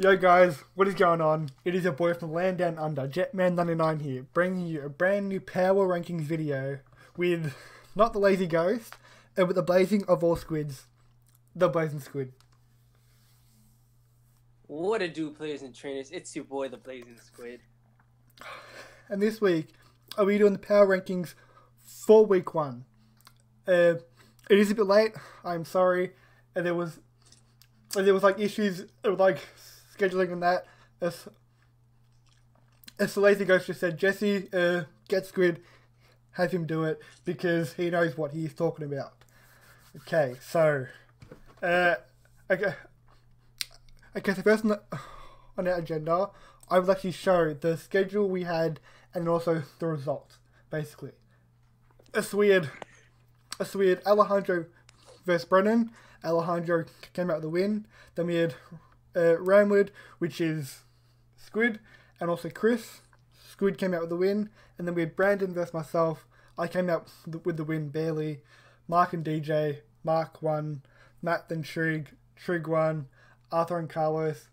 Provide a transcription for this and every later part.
Yo guys, what is going on? It is your boy from Land Down Under, Jetman99 here, bringing you a brand new Power Rankings video with not the Lazy Ghost, uh, and with the Blazing of all squids, the Blazing Squid. What a do, players and trainers? It's your boy, the Blazing Squid. And this week, are we doing the Power Rankings for week one? Uh, it is a bit late. I'm sorry. And there was, and there was like issues with like scheduling and that. As, as the lazy ghost just said, Jesse, uh, get Squid, have him do it because he knows what he's talking about. Okay, so, uh, okay, okay. So first on, the, on our agenda, I will actually show the schedule we had and also the results, basically. It's weird. It's weird. Alejandro versus Brennan. Alejandro came out with the win. Then we had uh, which is Squid, and also Chris. Squid came out with the win. And then we had Brandon versus myself. I came out with the win barely. Mark and DJ. Mark won. Matt then Trig. Trig won. Arthur and Carlos.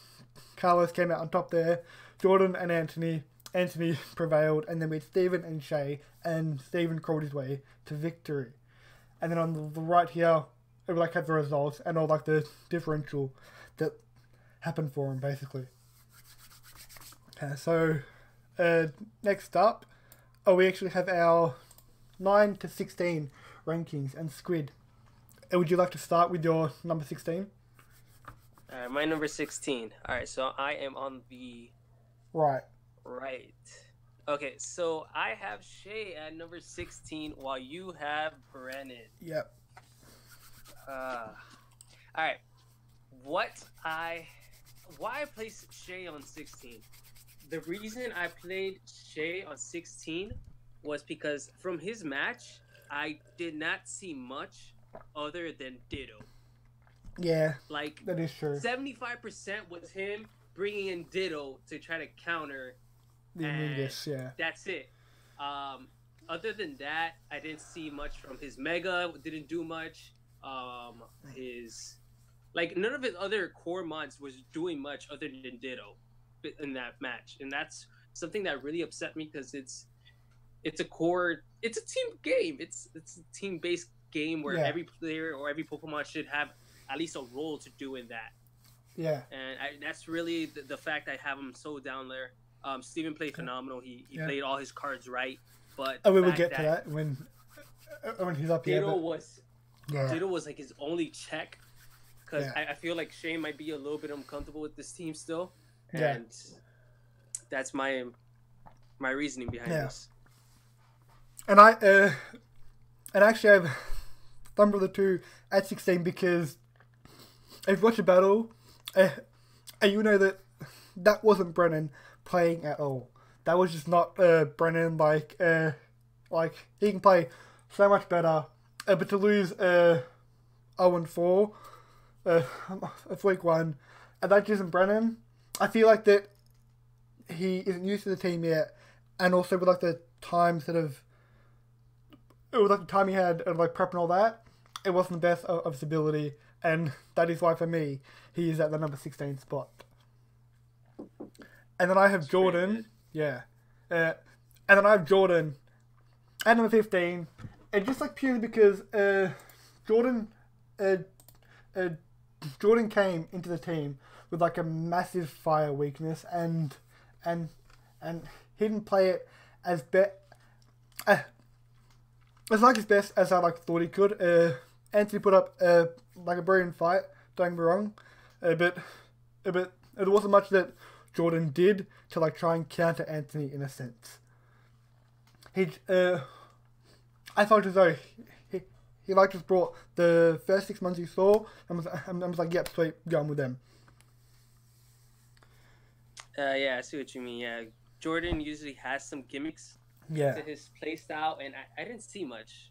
Carlos came out on top there. Jordan and Anthony. Anthony prevailed. And then we had Stephen and Shay. And Stephen crawled his way to victory. And then on the right here, it like had the results and all like the differential that happened for him basically. Okay, so uh, next up, oh, we actually have our nine to sixteen rankings and Squid. Uh, would you like to start with your number sixteen? All right, my number sixteen. All right, so I am on the right. Right. Okay, so I have Shay at number sixteen, while you have Brennan. Yep. Uh, all right. What I why I placed Shay on 16. The reason I played Shay on 16 was because from his match, I did not see much other than Ditto. Yeah. Like that is true. 75% was him bringing in Ditto to try to counter the Mingus, yeah. That's it. Um, other than that, I didn't see much from his Mega. Didn't do much um his like none of his other core mons was doing much other than Ditto in that match, and that's something that really upset me because it's it's a core, it's a team game. It's it's a team based game where yeah. every player or every Pokemon should have at least a role to do in that. Yeah, and I, that's really the, the, fact I have him so down there. Um, Steven played phenomenal. He he yeah. played all his cards right, but oh, we will get that to that when when he's up here. Ditto but... was yeah. Ditto was like his only check because yeah. I, I, feel like Shane might be a little bit uncomfortable with this team still, and yeah. that's my my reasoning behind yeah. this. And I uh, and actually I have Thumb the two at sixteen because if you watch a battle, uh, and you know that that wasn't Brennan playing at all. That was just not uh, Brennan. Like uh, like he can play so much better uh, but to lose uh, 0 and 4 uh, of week one, and that isn't Brennan, I feel like that he isn't used to the team yet, and also with like the times that have, with like the time he had and like prep and all that, it wasn't the best of, of his ability, and that is why for me he is at the number 16 spot. And then I have Jordan, yeah, uh, and then I have Jordan at number 15 and just like purely because uh, Jordan, uh, uh, Jordan came into the team with like a massive fire weakness, and and and he didn't play it as best. Uh, as like his best as I like thought he could. Uh, Anthony put up uh, like a brilliant fight. Don't get me wrong, uh, but uh, but it wasn't much that Jordan did to like try and counter Anthony in a sense. He uh, I thought as though he, like just brought the first six mons he saw and was, and was like, yep, sweet, going with them. Uh, yeah, I see what you mean. Yeah, Jordan usually has some gimmicks yeah. to his playstyle, and I, I didn't see much.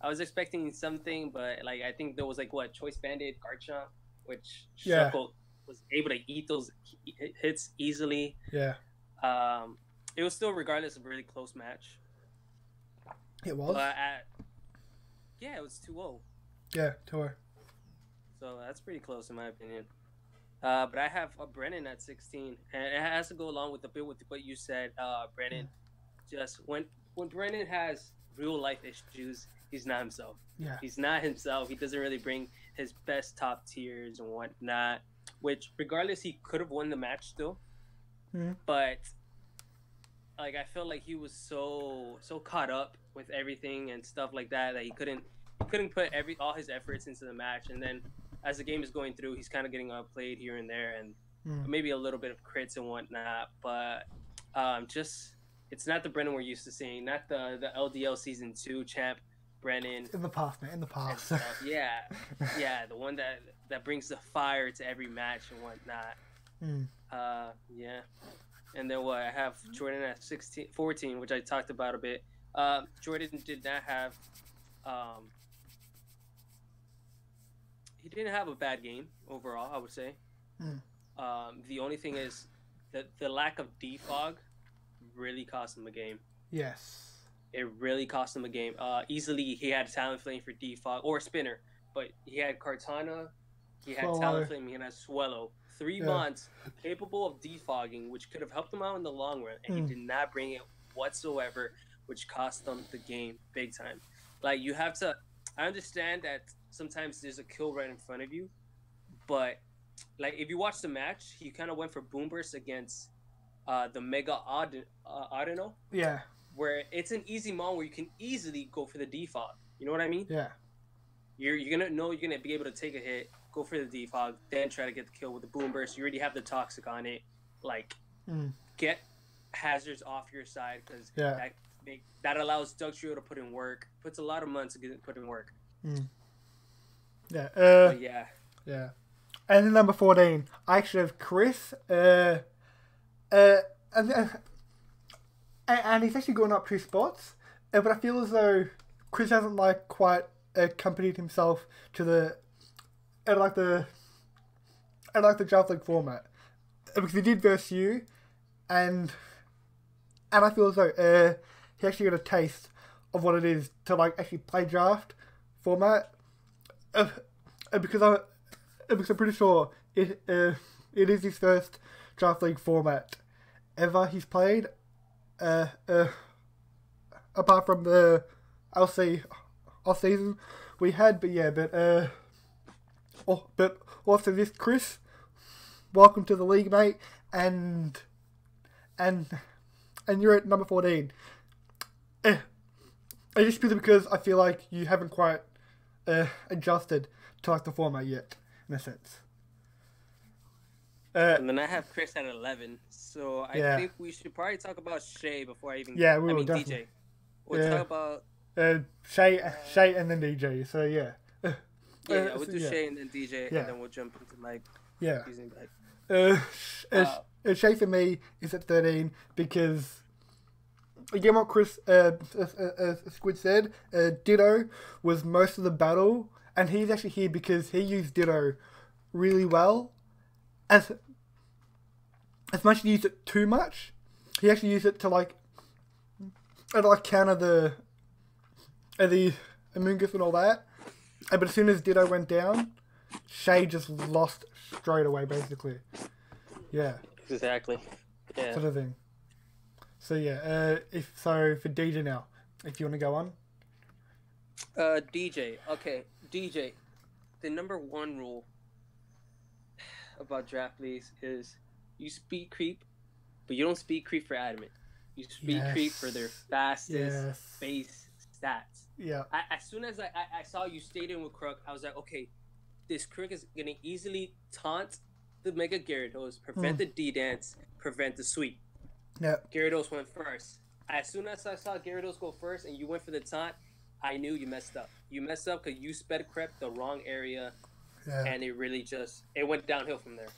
I was expecting something, but like I think there was like what Choice Bandit, Garchomp, which yeah. Shuckle was able to eat those hits easily. Yeah. Um, it was still regardless of a really close match. It was. But at, yeah, it was 2-0. Yeah, 2 So that's pretty close in my opinion. Uh, but I have uh, Brennan at 16, and it has to go along with a bit with what you said, uh, Brennan. Just when when Brennan has real life issues, he's not himself. Yeah. He's not himself. He doesn't really bring his best top tiers and whatnot. Which, regardless, he could have won the match still. Mhm. But like, I felt like he was so so caught up with everything and stuff like that that he couldn't he couldn't put every all his efforts into the match. And then as the game is going through, he's kind of getting outplayed here and there, and Mm. maybe a little bit of crits and whatnot. But um, just it's not the Brennan we're used to seeing. Not the the LDL season two champ Brennan. In the past, man. In the past. Yeah, yeah, the one that that brings the fire to every match and whatnot. Mm. Uh, yeah. And then what? I have Jordan at 16, 14, which I talked about a bit. Uh, Jordan did not have. Um, he didn't have a bad game overall, I would say. Mm. Um, the only thing is that the lack of defog really cost him a game. Yes. It really cost him a game. Uh, easily, he had Talonflame for defog or spinner, but he had Kartana, he had Swellow. Talonflame, he had Swellow. Three Yeah. mons capable of defogging, which could have helped him out in the long run, and Mm. he did not bring it whatsoever, which cost them the game big time. Like you have to, I understand that sometimes there's a kill right in front of you, but like if you watch the match, he kind of went for boom burst against uh, the Mega Auden- uh, Audino Yeah. where it's an easy mon where you can easily go for the defog. You know what I mean? Yeah. You're you're gonna know you're gonna be able to take a hit, go for the defog, then try to get the kill with the boom burst. You already have the toxic on it. Like Mm. get hazards off your side because Yeah. that make, that allows Dugtrio to put in work. Puts a lot of mons to get put in work. Yeah. Uh, yeah, yeah. And then number 14, I actually have Chris. Uh, uh, and, uh, and, he's actually gone up two spots. Uh, but I feel as though Chris hasn't like quite accompanied himself to the at like the at like the draft league format Uh, because he did versus you, and and I feel as though uh, he actually got a taste of what it is to like actually play draft format. Uh, uh, because I uh, because I'm pretty sure it uh, it is his first draft league format ever he's played. Uh, uh, apart from the LC off season we had, but yeah, but uh, oh, but also this Chris, welcome to the league, mate, and and and you're at number fourteen. Eh, I just purely because I feel like you haven't quite uh, adjusted to like the format yet, in a sense. Uh, and then I have Chris at eleven. So I Yeah. think we should probably talk about Shay before I even. Yeah, we I will mean definitely. DJ. We'll Yeah. talk about uh, Shay, Shay, and then DJ. So yeah, yeah, Uh, yeah we'll so do yeah. Shay and then DJ, and then we'll jump into Mike yeah. using. Uh, uh, Uh, uh, Shay for me is at thirteen because again, what Chris uh, uh, uh, uh, Squid said, uh, Ditto was most of the battle, and he's actually here because he used Ditto really well. As as much as he used it too much, he actually used it to like, to, like counter the, uh, the Amoonguss and all that. But as soon as Ditto went down, Shay just lost straight away, basically. Yeah, Exactly. Yeah. sort of thing. So yeah, uh, if so for DJ now, if you want to go on. Uh, DJ. Okay, DJ. The number one rule about draft leagues is you speed creep, but you don't speed creep for adamant. You speed creep for their fastest Yes. base stats. Yeah. I, as soon as I, I, I saw you stayed in with Crook, I was like, okay, this Crook is gonna easily taunt the Mega Gyarados, prevent the D dance, prevent the sweep. Yeah. Gyarados went first. As soon as I saw Gyarados go first and you went for the taunt, I knew you messed up. You messed up because you sped crept the wrong area, Yeah. and it really just it went downhill from there.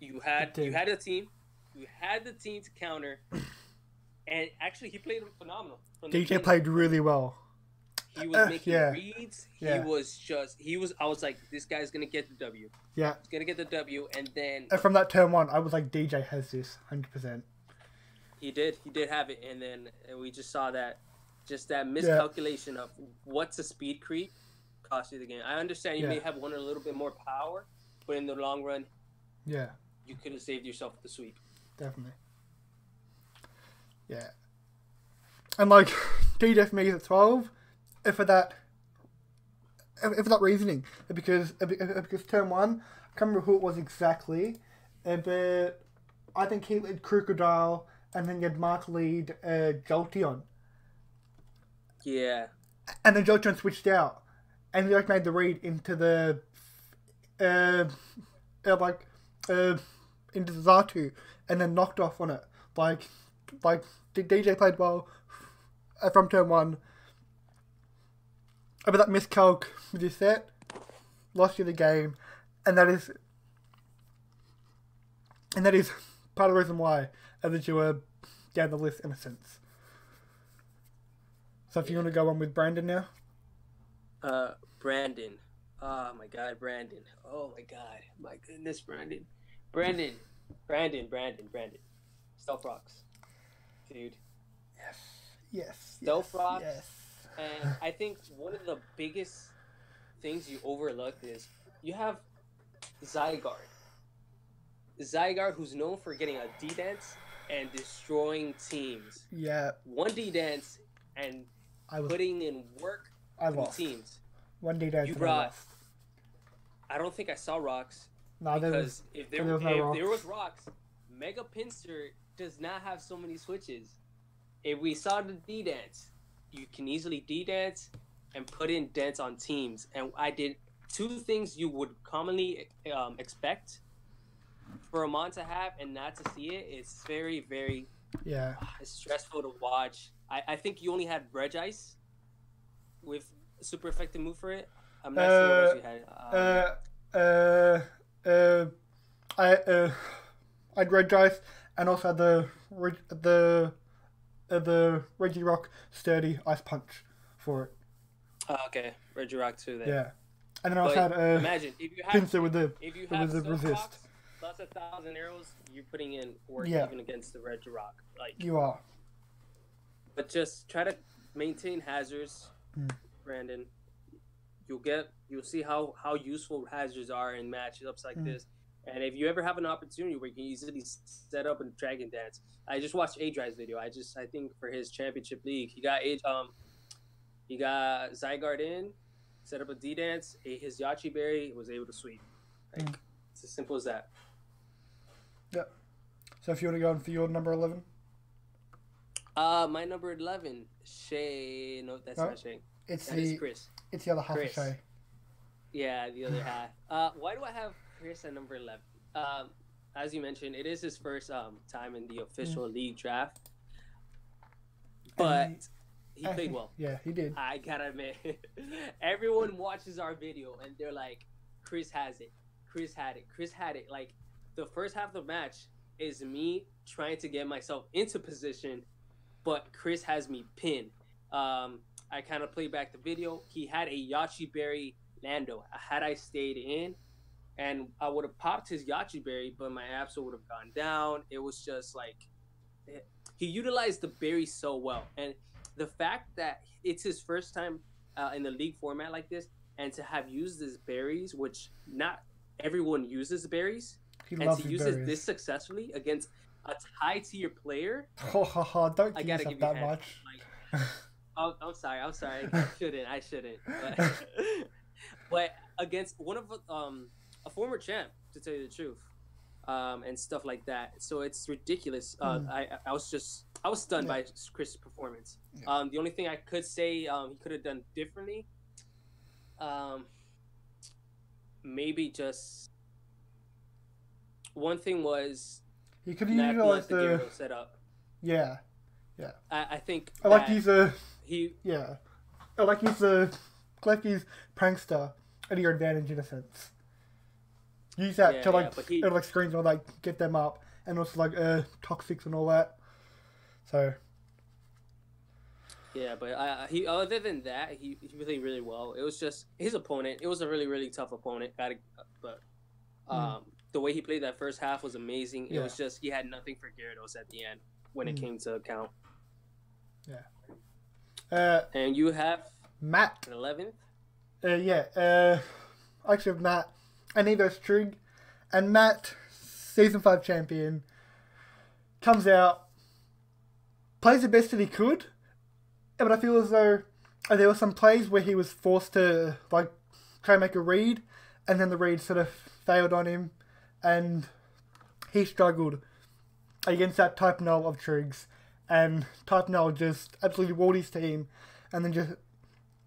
You had you had a team, you had the team to counter, and actually he played phenomenal. From the DJ played really well. He was Uh, making yeah. reads. He Yeah. was just. He was. I was like, this guy's gonna get the W. Yeah. He's gonna get the W, and then And from that turn one, I was like, DJ has this, hundred percent. He did. He did have it, and then and we just saw that, just that miscalculation of what's a speed creep, cost you the game. I understand you may have won a little bit more power, but in the long run, Yeah, you could have saved yourself the sweep. definitely. Yeah. And like DDF makes it twelve, if for that, if for that reasoning, because because turn one, I can't remember who it was exactly, uh, but I think he led Krookodile, and then you had Mark lead uh, Jolteon, Yeah, and then Jolteon switched out, and he like made the read into the, uh, uh like, uh, into the Xatu, and then knocked off on it. Like, like DJ played well uh, from turn one. But that miscalc with his set, lost you the game, and that is, and that is part of the reason why Think you were down the list in a sense. So if you want to go on with Brandon now. uh, Brandon. Oh my God, Brandon. Oh my God, my goodness, Brandon. Brandon, Brandon, Brandon, Brandon. Stealth rocks, dude. Yes. Yes. Stealth rocks. Yes. And I think one of the biggest things you overlook is you have Zygarde. Zygarde, who's known for getting a D dance and destroying teams. Yeah. One D dance and I was. putting in work I lost. teams. 1D dance. You I brought-. I don't think I saw rocks No, there because was. if there, there was no if rocks. there was rocks, Mega Pinsir does not have so many switches. If we saw the D dance, you can easily D dance and put in dance on teams. And I did two things you would commonly um, expect for a mon to have and not to see it. It's very very Yeah. it's stressful to watch. I, I think you only had Regice with super effective move for it. I'm not sure what else you had. Um, Uh. Uh. Uh. I. Uh. I'd red dice and also had the the uh, the Regirock sturdy ice punch for it. oh, okay, Regirock too. Then. Yeah. And then I also But had uh, imagine if you have with the if you with the resist. Plus a thousand arrows, you're putting in work Yeah. even against the red rock. Like, you are. but just try to maintain hazards, Hmm. Brandon. You'll get you'll see how how useful hazards are in matchups like Hmm. this. And if you ever have an opportunity where you can easily set up a dragon dance, I just watched Adri's video. I just I think for his championship league, he got um he got Zygarde in, set up a D dance, ate his Yache berry, was able to sweep. Like Mm. it's as simple as that. So if you want to go on for your number eleven, Uh my number eleven, Shay. No, that's No. not Shay. it's That the Chris. it's the other half Chris. of Shay. Yeah, the other half. Uh, why do I have Chris at number eleven? Um, as you mentioned, it is his first um time in the official league draft, but And he I played think- well. Yeah, he did. I gotta admit, everyone watches our video and they're like, "Chris has it. Chris had it. Chris had it." Like the first half of the match is me trying to get myself into position, but Chris has me pinned. Um, I kind of played back the video. He had a Yache Berry Lando. Had I stayed in, and I would have popped his Yache Berry, but my Absol would have gone down. It was just like it- he utilized the berry so well, and the fact that it's his first time uh, in the league format like this, and to have used his berries, which not everyone uses berries, He and loves to use berries. it this successfully against a high tier player, Ha ha ha! Don't I give gotta give that hands. much. Like, oh, I'm sorry, I'm sorry, I shouldn't, I shouldn't. But, but against one of um a former champ, to tell you the truth, um, and stuff like that. So it's ridiculous. Uh, Mm. I I was just I was stunned Yeah. by Chris' performance. Yeah. Um, the only thing I could say um, he could have done differently, um, maybe just one thing was He could have not let utilized the the Gyarados set up. yeah. I, I think I like he's a he yeah. I like he's a like he's prankster at your advantage in a sense. Use that Yeah, to like yeah, he- uh, like screens or like get them up and also like uh toxics and all that. So Yeah, but he other than that, he, he played really well. It was just his opponent. It was a really really tough opponent. Got but um, the way he played that first half was amazing. It Hmm. Was just he had nothing for Gyarados at the end when it Mm. came to account. uh And you have Matt eleventh. Uh, yeah, uh, I actually have Matt and Evo Strig, and Matt season five champion, comes out, plays the best that he could, but I feel as though uh, there were some plays where he was forced to like try and make a read, and then the read sort of failed on him, and he struggled against that type null of Trig's, and type null just absolutely walled his team, and then just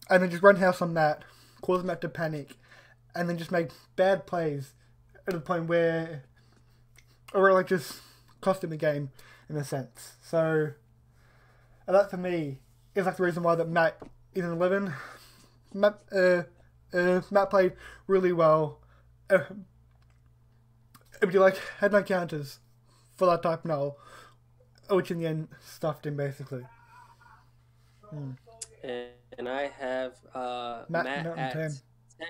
and then just run house on Matt, cause Matt to panic, and then just make bad plays at the point where, or like just cost him the game in a sense. So, that for me is like the reason why that Matt is an eleven. Matt, uh, uh, Matt played really well. Uh, but you like had no counters for that type null, which in the end stuffed him basically. Hmm. And, and, I have uh, Matt, Matt at 10. 10.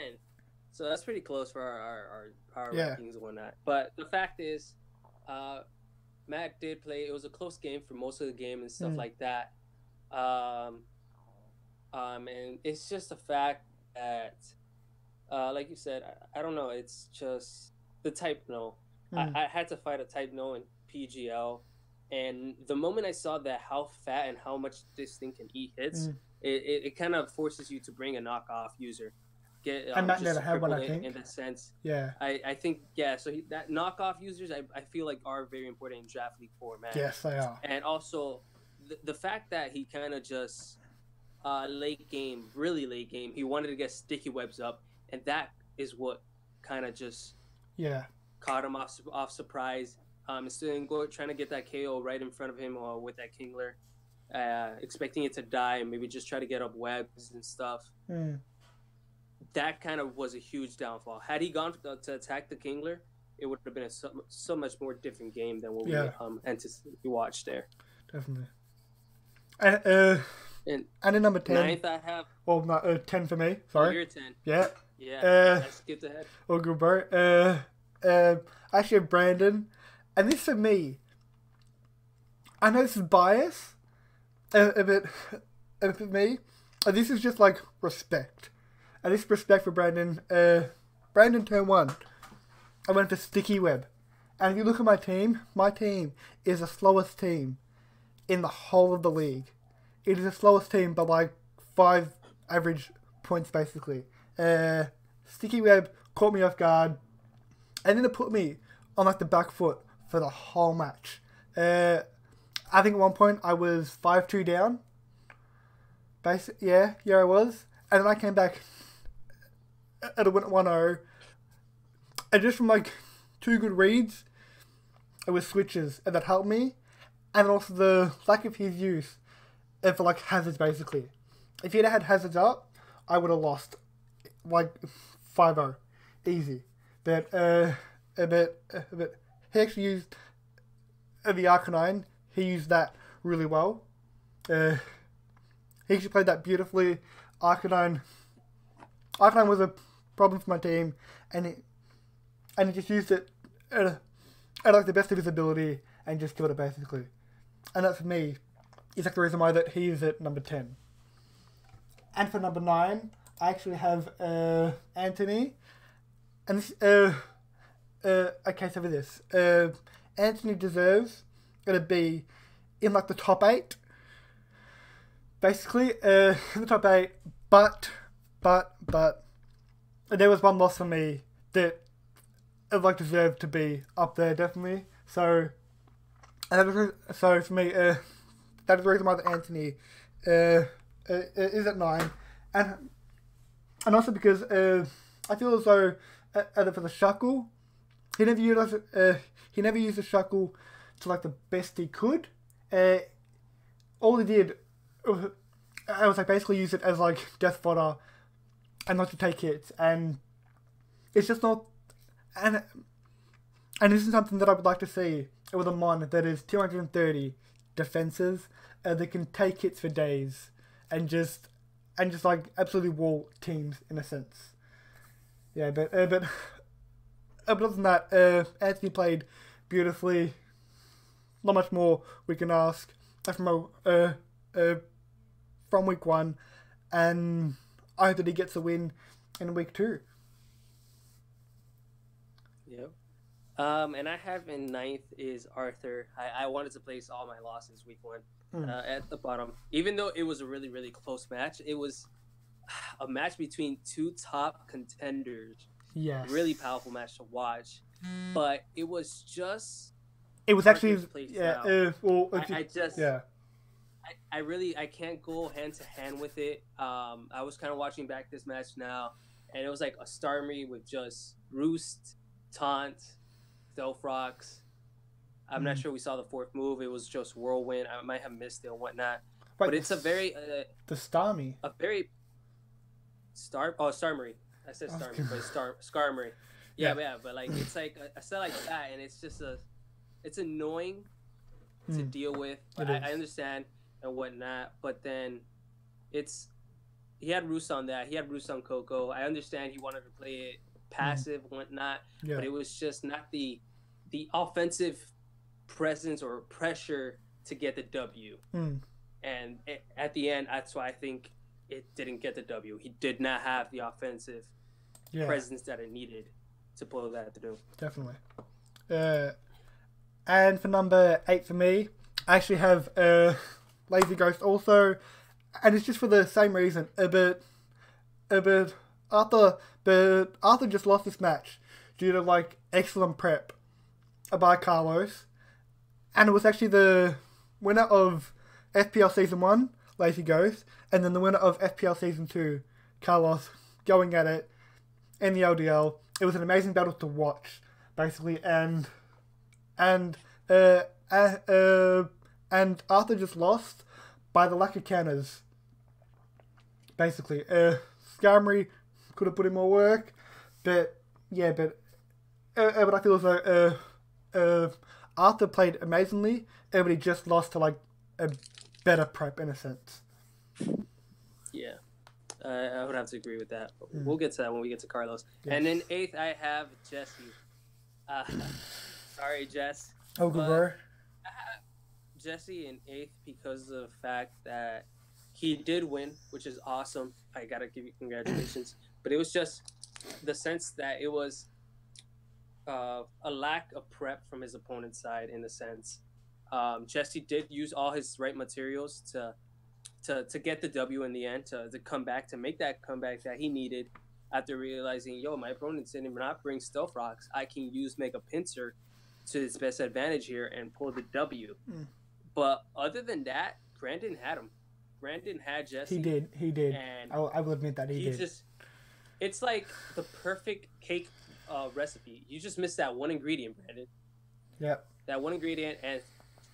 So that's pretty close for our our, our, our yeah. rankings and whatnot. But the fact is, uh, Matt did play. It was a close game for most of the game and stuff mm. like that. Um, um, and it's just a fact that, uh, like you said, I, I don't know. It's just the type no. Mm. I, I, had to fight a type no in PGL, and the moment I saw that how fat and how much this thing can eat hits, mm. it, it, it kind of forces you to bring a knockoff user get. Um, and Matt never had one, I think. In a sense, yeah. I, I think yeah. So he, that knockoff users, I, I feel like are very important in draft league format. Yes, they are. And also, the, the fact that he kind of just uh, late game, really late game, he wanted to get sticky webs up, and that is what kind of just yeah caught him off off surprise. Um, of go, trying to get that KO right in front of him or uh, with that Kingler, uh, expecting it to die, and maybe just try to get up webs and stuff. Mm that kind of was a huge downfall. Had he gone to attack the Kingler, it would have been a so, so much more different game than what yeah. we um anticipated watched there. Definitely. And uh, and, and in number ten, ninth I have. Well, not uh, ten for me. Sorry. Oh, you're ten. Yeah. Yeah. Uh, I skipped ahead. Oh, good bro. Uh, uh, actually, Brandon, and this for me. I know this is bias, a, a bit, a bit for me. And this is just like respect. And this respect for Brandon, uh, Brandon turn one. I went for Sticky Web. And if you look at my team, my team is the slowest team in the whole of the league. It is the slowest team by like five average points basically. Uh, Sticky Web caught me off guard, and then it put me on like the back foot for the whole match. Uh, I think at one point I was five two down. Basic, yeah, yeah, I was, and then I came back at a win 1 0. And just from like two good reads, it was switches, and that helped me. And also the lack of his use and for like hazards basically. If he'd had hazards up, I would have lost like 5 0. Easy. But, uh, but, uh, he actually used the Arcanine, he used that really well. Uh, he actually played that beautifully. Arcanine, Arcanine was a problem for my team, and it and he just used it at, at like the best of his ability and just killed it basically. And that for me is like the reason why that he is at number ten. And for number nine, I actually have uh, Anthony, and this, uh, uh, okay, so for this, uh, Anthony deserves gonna be in like the top eight. Basically, uh, in the top eight, but, but, but, there was one loss for me that it like deserved to be up there definitely. So, and so for me, uh, that is the reason why the Anthony uh, uh, is at nine, and and also because uh, I feel as though uh, for the Shuckle. he never used uh, he never used the Shuckle to like the best he could. Uh, all he did, uh, I was like basically use it as like death fodder and not to take hits, and it's just not. And and this is something that I would like to see with a mon that is 230 defenses uh, that can take hits for days and just and just like absolutely wall teams in a sense. Yeah, but uh, but, other than that, uh, Anthony played beautifully. Not much more we can ask from uh, uh, from week one, and I hope that he gets a win in week two. Yep. Um, and I have in ninth is Arthur. I, I wanted to place all my losses week one Mm. uh, at the bottom. Even though it was a really, really close match, it was a match between two top contenders. Yes. Really powerful match to watch. But it was just, It was actually Arthur's place yeah. now. Uh, well, I, if you- I just, yeah. I, I really, I can't go hand to hand with it. Um, I was kind of watching back this match now, and it was like a Starmie with just Roost, Taunt, Delphrox. I'm not Mhm. sure we saw the fourth move. It was just Whirlwind. I might have missed it and whatnot. Wait, but it's a very, uh, the Starmie. a very Star. Oh, Starmie. I said I was but it's Star Skarmory. Yeah, Yeah. but yeah, but like it's like I said like that, and it's just a, it's annoying to Mm. deal with. It I. I understand and whatnot, but then it's he had Roos on that. He had Roos on Coco. I understand he wanted to play it passive, whatnot, Yeah. but it was just not the the offensive presence or pressure to get the W. Mm. And it, at the end, that's why I think it didn't get the W. He did not have the offensive Yeah. presence that it needed to pull that through. Definitely. Uh, and for number eight for me, I actually have uh, Lazy Ghost also, and it's just for the same reason. Uh, but, uh, but Arthur, but Arthur just lost this match due to like excellent prep by Carlos, and it was actually the winner of FPL season one, Lazy Ghost, and then the winner of FPL season two, Carlos, going at it in the LDL. It was an amazing battle to watch, basically, and and uh, uh, uh and Arthur just lost by the lack of counters. Basically, uh, Skarmory could have put in more work, but yeah, but uh, uh, but I feel as though uh, uh, Arthur played amazingly. Everybody just lost to like a better prep in a sense. Yeah, uh, I would have to agree with that. Mm. We'll get to that when we get to Carlos. Yes. And then eighth, I have Jesse. Uh, sorry, Jess. Oh, good Jesse in eighth because of the fact that he did win, which is awesome. I gotta give you congratulations. but it was just the sense that it was uh, a lack of prep from his opponent's side. In the sense, um, Jesse did use all his right materials to to to get the W in the end, to to come back, to make that comeback that he needed. After realizing, yo, my opponent did not bring stealth rocks, I can use Mega Pinsir to its best advantage here and pull the W. Mm. But other than that, Brandon had him. Brandon had Jesse. He did. He did. And I will, I will admit that he, he did. just, it's like the perfect cake uh, recipe. You just missed that one ingredient, Brandon. Yep. That one ingredient, and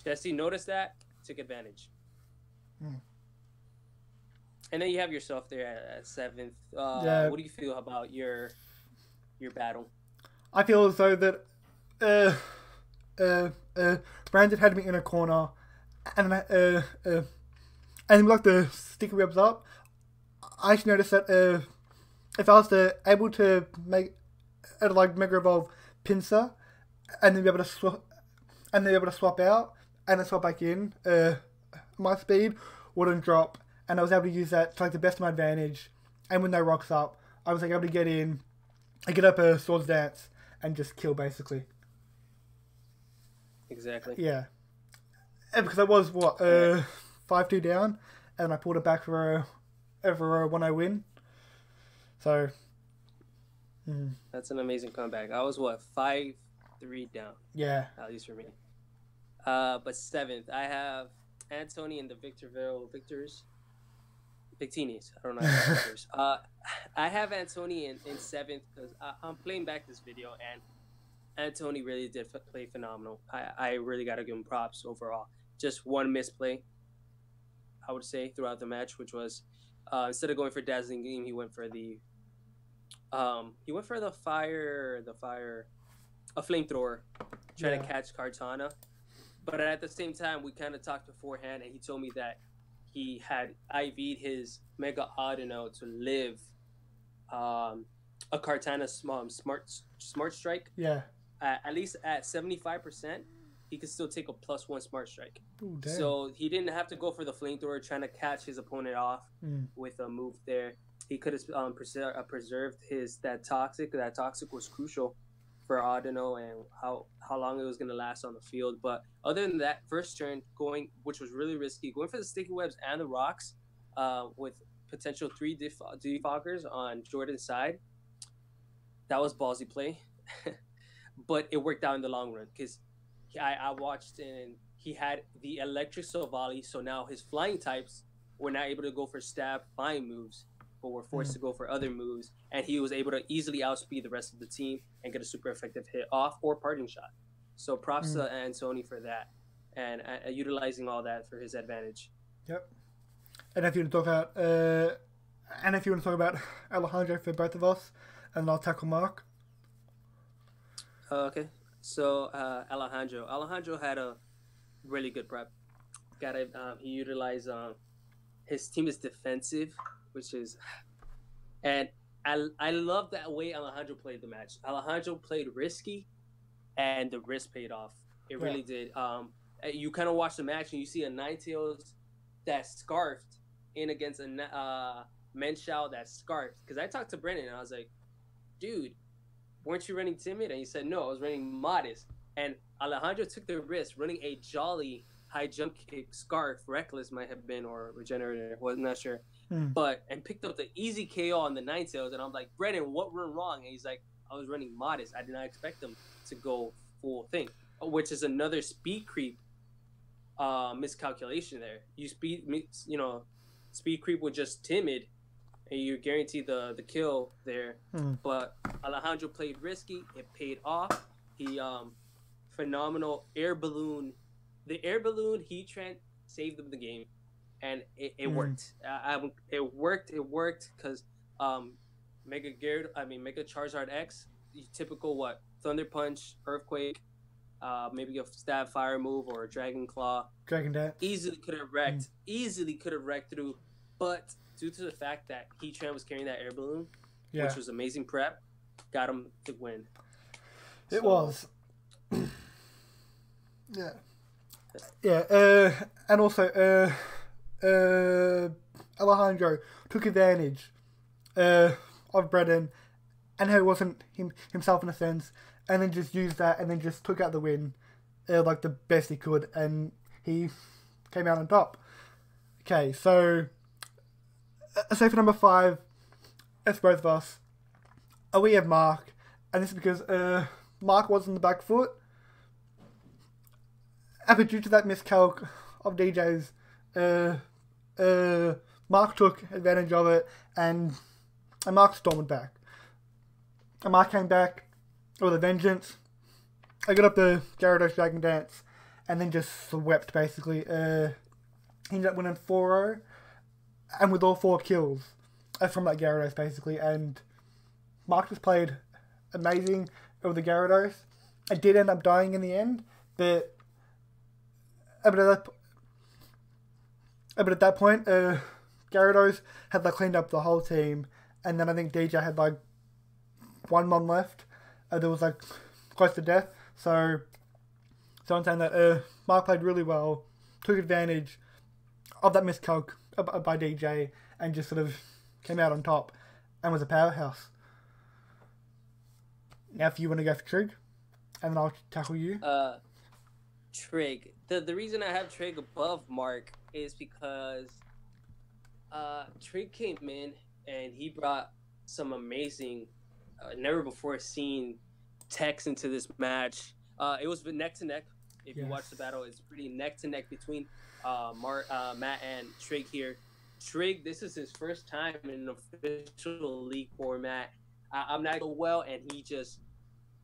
Jesse noticed that, took advantage. Hmm. And then you have yourself there at, at seventh. Uh, Yeah. What do you feel about your your battle? I feel as though that uh, uh, uh, Brandon had me in a corner, and uh, uh, and like the sticky webs up. I just noticed that uh, if I was to able to make uh, like Mega Evolve Pinsir, and then be able to swap, and then be able to swap out and swap back in, uh, my speed wouldn't drop, and I was able to use that to like the best of my advantage. And with no rocks up, I was like able to get in, I get up a swords dance and just kill basically. Exactly. Yeah, and because I was what uh five two down, and I pulled it back for a for a one I win. So, mm, That's an amazing comeback. I was what five three down. yeah, at least for me. Uh, but seventh, I have Anthony and the Victorville Victors. Victinis. I don't know. How uh, I have Anthony in, in seventh because I'm playing back this video and Anthony really did f- play phenomenal. I, I really got to give him props overall. Just one misplay, I would say, throughout the match, which was uh, instead of going for Dazzling Gleam, he went for the um, he went for the fire, the fire, a flamethrower, trying Yeah. to catch Kartana. But at the same time, we kind of talked beforehand, and he told me that he had IV'd his Mega Audino to live um, a Kartana um, smart smart strike. yeah. At, at least at seventy five percent, he could still take a plus one smart strike. Ooh. So he didn't have to go for the flamethrower, trying to catch his opponent off Mm. with a move there. He could have um, preser- uh, preserved his that toxic. That toxic was crucial for Audino and how how long it was gonna last on the field. But other than that, first turn going, which was really risky, going for the sticky webs and the rocks, uh, with potential three def- defoggers on Jordan's side. That was ballsy play, but it worked out in the long run because I, I watched and he had the electric Sovali, so now his flying types were not able to go for stab flying moves, but were forced mm. to go for other moves, and he was able to easily outspeed the rest of the team and get a super effective hit off or parting shot. So props mm. to Anthony for that and uh, utilizing all that for his advantage. Yep. And if you want to talk about, uh, and if you want to talk about Alejandro for both of us, and I'll tackle Mark. Uh, okay. So uh, Alejandro, Alejandro had a really good prep. Got it. Um, he utilized um, his team is defensive, which is, and I I love that way Alejandro played the match. Alejandro played risky, and the risk paid off. It really yeah. did. Um, you kind of watch the match and you see a Ninetales that scarfed in against a uh, Mienshao that's scarfed. Because I talked to Brennan and I was like, dude, weren't you running timid? And he said, no, I was running modest. And Alejandro took the risk running a jolly high jump kick scarf. Reckless might have been or regenerative, was not that sure. Hmm. But and picked up the easy KO on the Ninetales, and I'm like, Brennan, what went wrong? And he's like, I was running modest. I did not expect them to go full thing, which is another speed creep uh, miscalculation there. You speed, you know, speed creep with just timid, and you guarantee the the kill there. Hmm. But Alejandro played risky. It paid off. He um phenomenal air balloon. The air balloon Heatran saved them the game, and it, it mm. worked. Uh, it worked. It worked because um, Mega Gyarados, I mean Mega Charizard X, typical what Thunder Punch, Earthquake, uh, maybe a stab fire move or a Dragon Claw. Dragon Dance. Easily could have wrecked. Mm. Easily could have wrecked through, but due to the fact that Heatran was carrying that air balloon, yeah. which was amazing prep, got him to win. It so, was. Yeah. Yeah, uh, and also, uh, uh, Alejandro took advantage uh, of Brennan and he wasn't him, himself in a sense, and then just used that and then just took out the win uh, like the best he could, and he came out on top. Okay, so, uh, so for number five, it's both of us. Uh, we have Mark, and this is because uh, Mark was on the back foot, but due to that miscalc of DJ's, uh, uh, Mark took advantage of it and, and Mark stormed back. And Mark came back with a vengeance. I got up the Gyarados Dragon Dance and then just swept basically. Uh, ended up winning 4 0 and with all four kills from that Gyarados basically. And Mark just played amazing with the Gyarados. I did end up dying in the end, but but at that, but at that point, uh, Gyarados had like cleaned up the whole team, and then I think DJ had like one mon left. Uh, there was like close to death. So, so I'm saying that uh, Mark played really well, took advantage of that miscalc by DJ, and just sort of came out on top, and was a powerhouse. Now, if you want to go for Trig, and then I'll tackle you. Uh, Trig. The the reason I have Trig above Mark is because uh, Trig came in and he brought some amazing, uh, never before seen techs into this match. Uh, it was neck to neck. If yes. you watch the battle, it's pretty neck to neck between uh, Mark, uh, Matt and Trig here. Trig, this is his first time in an official league format. I, I'm not well, and he just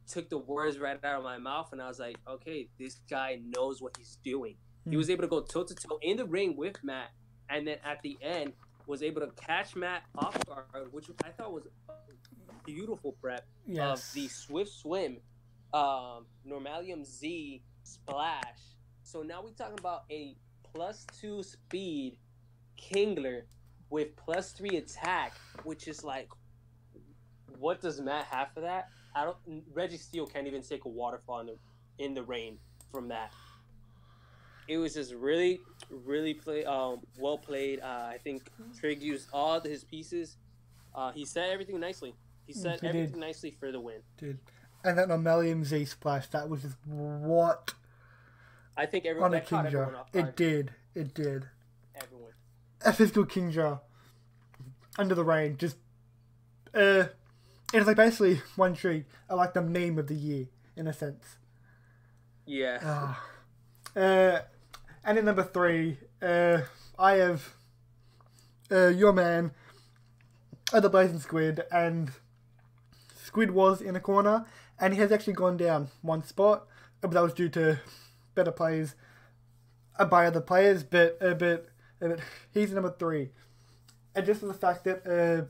took the words right out of my mouth, and I was like, okay, this guy knows what he's doing. Mm-hmm. He hmm. was able to go toe to toe in the ring with Matt, and then at the end was able to catch Matt off guard, which I thought was beautiful prep yes. of the Swift Swim, um, Normalium Z splash. So now we're talking about a plus two speed Kingler with plus three attack, which is like, what does Matt have for that? I don't. Registeel can't even take a waterfall in the in the rain from that. It was just really, really play um, well played. Uh, I think Trig used all his pieces. Uh, he set everything nicely. He set he everything did. nicely for the win. Did and that Normalium Z splash, that was just what I think everyone on a that caught everyone off. It did. It did. Everyone. A physical Kingdra under the rain, just uh, it's like basically one tree, I like the meme of the year in a sense. Yeah. Ah. Uh, and in number three, uh, I have uh, your man, uh, the Blazing Squid, and Squid was in a corner, and he has actually gone down one spot, but that was due to better plays uh, by other players. But uh, but uh, but he's number three, and just for the fact that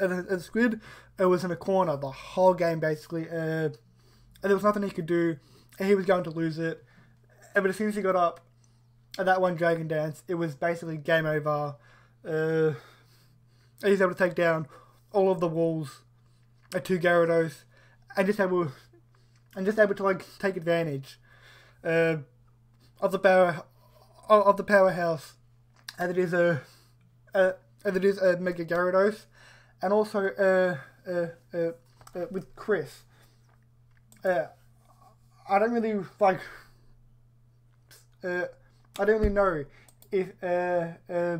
uh, Squid uh, was in a corner the whole game basically, uh, and there was nothing he could do, and he was going to lose it. Uh, But as soon as he got up at that one Dragon Dance, it was basically game over. Uh, he's able to take down all of the walls uh, two Gyarados, and just able and just able to like take advantage uh, of the power of the powerhouse, and it is a, uh, and it is a Mega Gyarados, and also uh, uh, uh, uh, with Chris. Uh, I don't really like. Uh, I don't really know if uh, uh,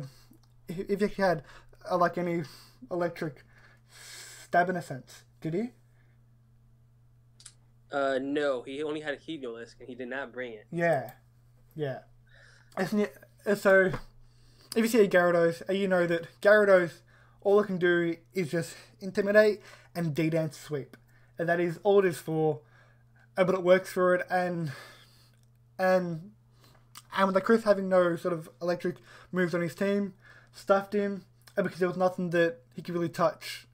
if he had uh, like any electric stab in a sense. Did he? Uh, no, he only had a Heliolisk and he did not bring it. Yeah, yeah. Isn't it? uh, So, if you see a Gyarados, uh, you know that Gyarados, all it can do is just intimidate and D-dance sweep, and that is all it is for. uh, But it works for it, and and and with the Chris having no sort of electric moves on his team, stuffed him because there was nothing that he could really touch.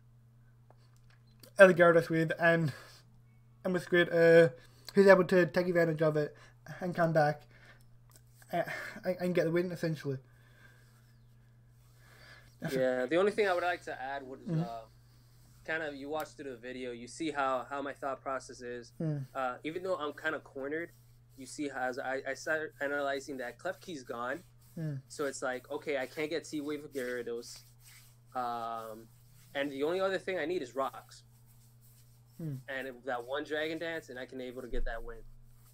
uh, Gyarados with, and and with Squid, uh, who's able to take advantage of it and come back and, and get the win essentially. Yeah, the only thing I would like to add was Mhm. uh, kind of you watch through the video, you see how how my thought process is. Mm. Uh, even though I'm kind of cornered, you see how as I, I started analyzing that Klefki's gone, Mm. so it's like okay, I can't get T Wave of Gyarados, um, and the only other thing I need is rocks, Hmm. and that one Dragon Dance, and I can able to get that win.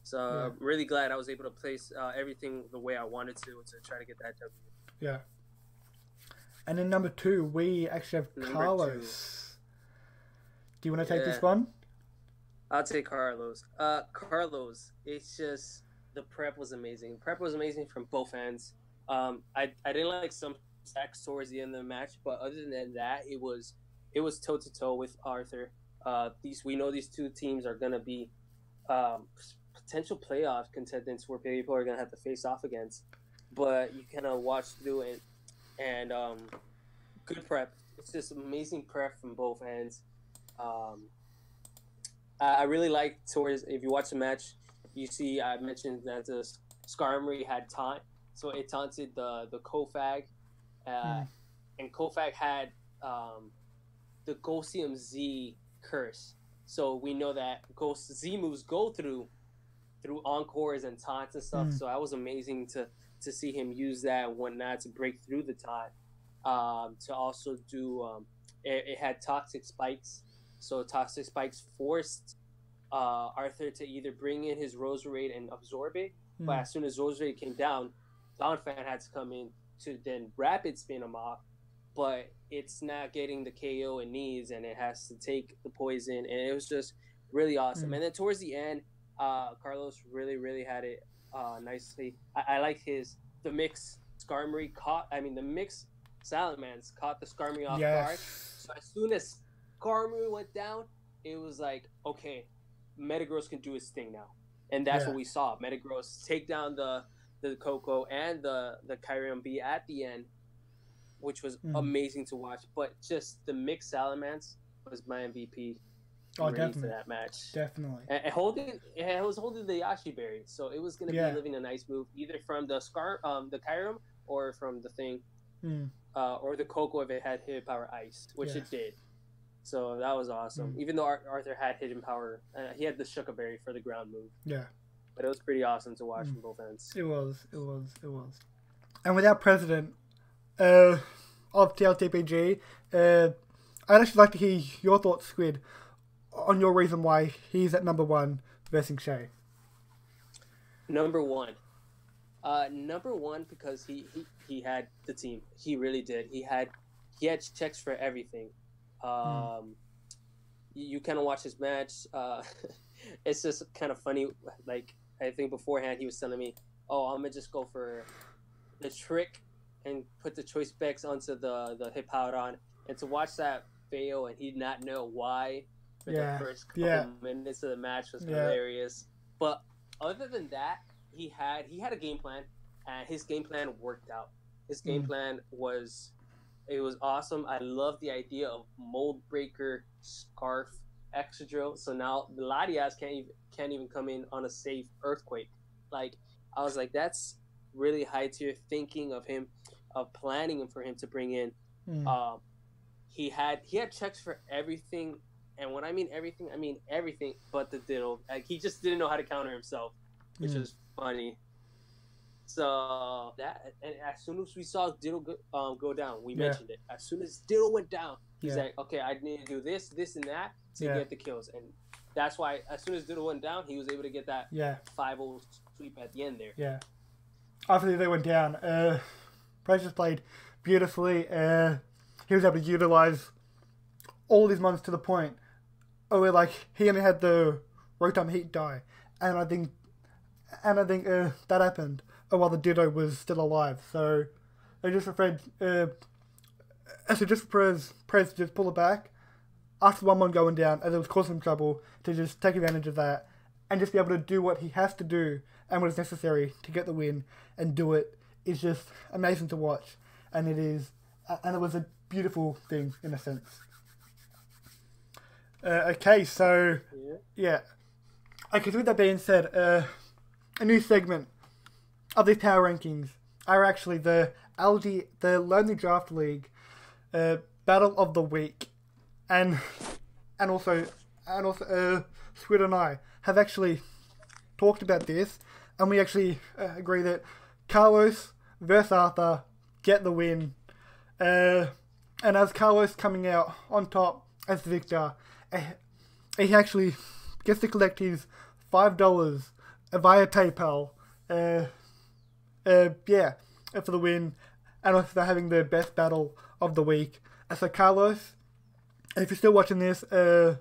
So Yeah. I'm really glad I was able to place uh, everything the way I wanted to to try to get that W. Yeah. And then number two, we actually have Number Carlos. Do you want to take this one? I'll take Carlos. Uh, Carlos, it's just the prep was amazing. Prep was amazing from both ends. Um, I, I didn't like some stacks towards the end of the match, but other than that, it was it was toe to toe with Arthur. Uh, these we know these two teams are gonna be um, potential playoff contenders where people are gonna have to face off against. But you kind of watch through it, and um, good prep. It's just amazing prep from both ends. Um, I I really like towards if you watch the match, you see I mentioned that the Skarmory had taunt, so it taunted the the Kofag, uh, Hmm. and Kofag had um, the Ghostium Z curse. So we know that Ghost Z moves go through through encores and taunts and stuff. Hmm. So that was amazing to to see him use that and whatnot to break through the taunt. Um, to also do um, it, it had toxic spikes so Toxic Spikes forced uh, Arthur to either bring in his Roserade and absorb it, but Mm. as soon as Roserade came down, Donphan had to come in to then rapid spin him off. But it's not getting the KO it needs, and it has to take the poison, and it was just really awesome. Mm. And then towards the end, uh, Carlos really, really had it uh, nicely. I, I like his the mix Skarmory caught. I mean, the mix Salamence caught the Skarmory off guard. So as soon as Skarmory went down, it was like, okay, Metagross can do his thing now, and that's Yeah. what we saw. Metagross take down the the Coco and the the Kyurem B at the end, which was Mhm. amazing to watch. But just the mixed Salamence was my MVP Oh, for definitely. that match. Definitely. And, and holding, it was holding the Yache Berry, so it was gonna Yeah. be living a nice move either from the Scar, um, the Kyurem, or from the thing Mm. uh, or the Coco if it had hidden power ice, which Yeah. it did. So that was awesome. Mm. Even though Ar- Arthur had hidden power, uh, he had the Shuca Berry for the ground move. Yeah. But it was pretty awesome to watch Mm. from both ends. It was. It was. It was. And without president uh, of TLTPG, uh, I'd actually like to hear your thoughts, Squid, on your reason why he's at number one versus Shay. Number one. Uh, number one because he, he he had the team. He really did. He had he had checks for everything. Um, mm. you, kind of watch his match. Uh, it's just kind of funny. Like I think beforehand he was telling me, "Oh, I'm gonna just go for the trick and put the choice specs onto the the Hippowdon." And to watch that fail and he not know why for yeah. the first couple yeah. minutes of the match was yeah. hilarious. But other than that, he had he had a game plan, and his game plan worked out. His game mm. plan was it was awesome. I love the idea of mold breaker scarf Excadrill. So now the Latias can't even can't even come in on a safe earthquake. Like I was like, that's really high tier thinking of him, of planning for him to bring in. Mm. Um, he had he had checks for everything, and when I mean everything, I mean everything but the Ditto. Like he just didn't know how to counter himself, which mm. was funny. So that and as soon as we saw Ditto go, um, go down, we yeah. mentioned it. As soon as Ditto went down, he's yeah. like, "Okay, I need to do this, this, and that to yeah. get the kills." And that's why as soon as Ditto went down, he was able to get that yeah 5-0 sweep at the end there. Yeah. After they went down, uh, Precious played beautifully. Uh, he was able to utilize all these mons to the point where like he only had the Rotom Heat die, and I think, and I think uh, that happened oh, while the Ditto was still alive. So I just afraid, uh, so just for Prez, Prez to just pull it back after one one going down, as it was causing him trouble, to just take advantage of that and just be able to do what he has to do and what is necessary to get the win and do it is just amazing to watch. And it is, and it was a beautiful thing in a sense. Uh, okay, so yeah. yeah. Okay, so with that being said, uh, a new segment of these power rankings are actually the LG, the Lonely Draft League uh, Battle of the Week, and and also and also uh, Squid and I have actually talked about this, and we actually uh, agree that Carlos versus Arthur get the win. Uh, and as Carlos coming out on top as victor, uh, he actually gets to collect his five dollars via PayPal. Uh, uh, yeah, for the win, and also having the best battle of the week. So Carlos, if you're still watching this, uh,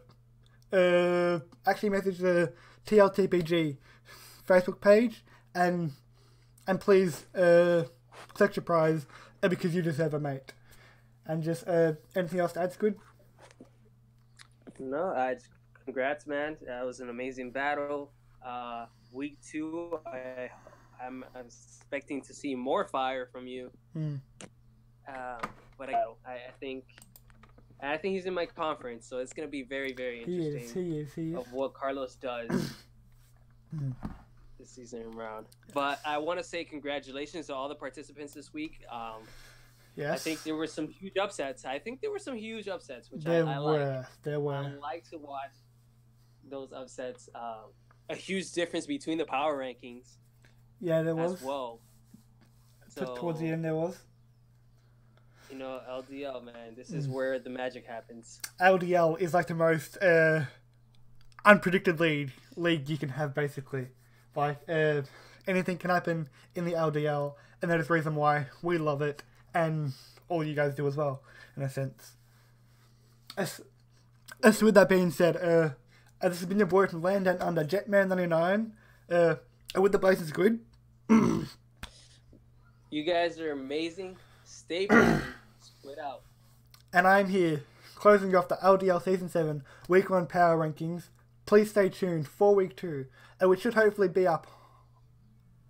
uh, actually message the TLTPG Facebook page and and please uh, collect your prize because you deserve a mate. And just uh, anything else to add, good? No, I just, congrats, man. That was an amazing battle. Uh, week two, I I'm, expecting to see more fire from you. Mm. Uh, but I, I think I think he's in my conference, so it's gonna be very very interesting. He is. He is. He is. Of what Carlos does hmm. this season around. But I want to say congratulations to all the participants this week. Um, yes. I think there were some huge upsets. I think there were some huge upsets, which there I, I were. Like. There were. I like to watch those upsets. Um, a huge difference between the power rankings. Yeah, there was. As well. So, towards the end, there was. You know, LDL, man, this is mm. where the magic happens. LDL is like the most uh, unpredicted league league you can have, basically. Like uh, anything can happen in the LDL, and that is the reason why we love it, and all you guys do as well, in a sense. As, as with that being said, uh, this has been your boy from Land Down Under Jetman99. Uh, with the Blazers good. you guys are amazing. Stay split out. And I'm here, closing off the LDL Season 7 Week 1 Power Rankings. Please stay tuned for Week 2, and we should hopefully be up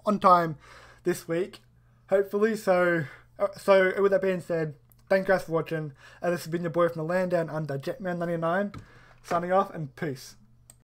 on time this week. Hopefully, so uh, so with that being said, thank you guys for watching. And this has been your boy from the land down under Jetman99, signing off and peace.